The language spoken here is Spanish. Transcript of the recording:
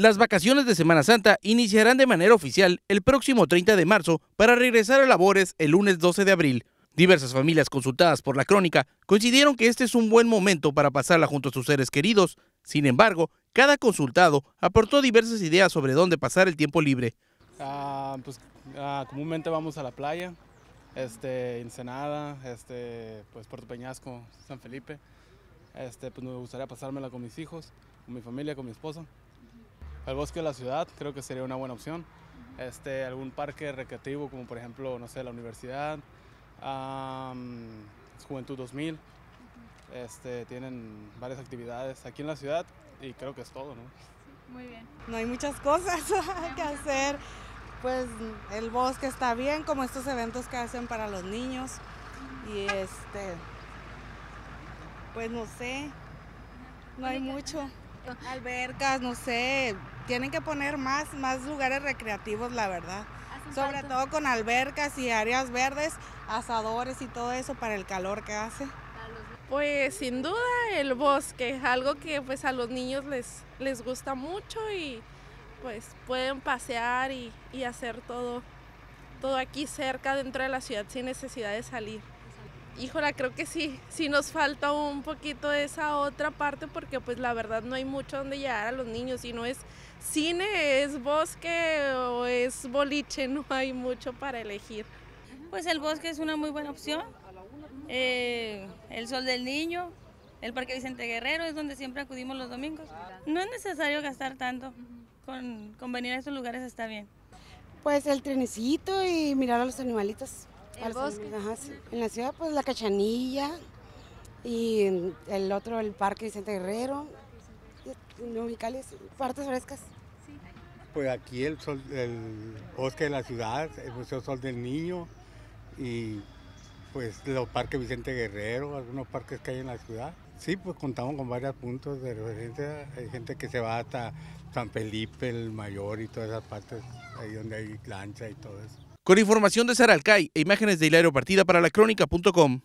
Las vacaciones de Semana Santa iniciarán de manera oficial el próximo 30 de marzo para regresar a labores el lunes 12 de abril. Diversas familias consultadas por la crónica coincidieron que este es un buen momento para pasarla junto a sus seres queridos. Sin embargo, cada consultado aportó diversas ideas sobre dónde pasar el tiempo libre. Ah, pues ah, comúnmente vamos a la playa, este, Ensenada, este, pues Puerto Peñasco, San Felipe. Este, pues me gustaría pasármela con mis hijos, con mi familia, con mi esposa. El bosque de la ciudad creo que sería una buena opción. Este, algún parque recreativo como por ejemplo, no sé, la universidad, Juventud 2000. Este, tienen varias actividades aquí en la ciudad y creo que es todo, ¿no? Muy bien. No hay muchas cosas que hacer. Pues el bosque está bien, como estos eventos que hacen para los niños. Y este, pues no sé, no hay mucho. Albercas, no sé, tienen que poner más, más lugares recreativos, la verdad. Sobre todo con albercas y áreas verdes, asadores y todo eso para el calor que hace. Pues sin duda el bosque, algo que pues a los niños les, les gusta mucho y pues pueden pasear y, y hacer todo, todo aquí cerca dentro de la ciudad sin necesidad de salir híjola, creo que sí, sí nos falta un poquito esa otra parte porque pues la verdad no hay mucho donde llegar a los niños y no es cine, es bosque o es boliche, no hay mucho para elegir. Pues el bosque es una muy buena opción, eh, el Sol del Niño, el Parque Vicente Guerrero es donde siempre acudimos los domingos. No es necesario gastar tanto, con, con venir a estos lugares está bien. Pues el trenecito y mirar a los animalitos. ¿El bosque? Ajá, sí. En la ciudad, pues la cachanilla y el otro, el Parque Vicente Guerrero, ubicales, partes frescas. Pues aquí el, sol, el bosque de la ciudad, el Museo Sol del Niño y pues los parques Vicente Guerrero, algunos parques que hay en la ciudad. Sí, pues contamos con varios puntos de referencia. Hay gente que se va hasta San Felipe, el Mayor y todas esas partes, ahí donde hay lancha y todo eso. Con información de Saralcay e imágenes de Hilario Partida para la crónica.com.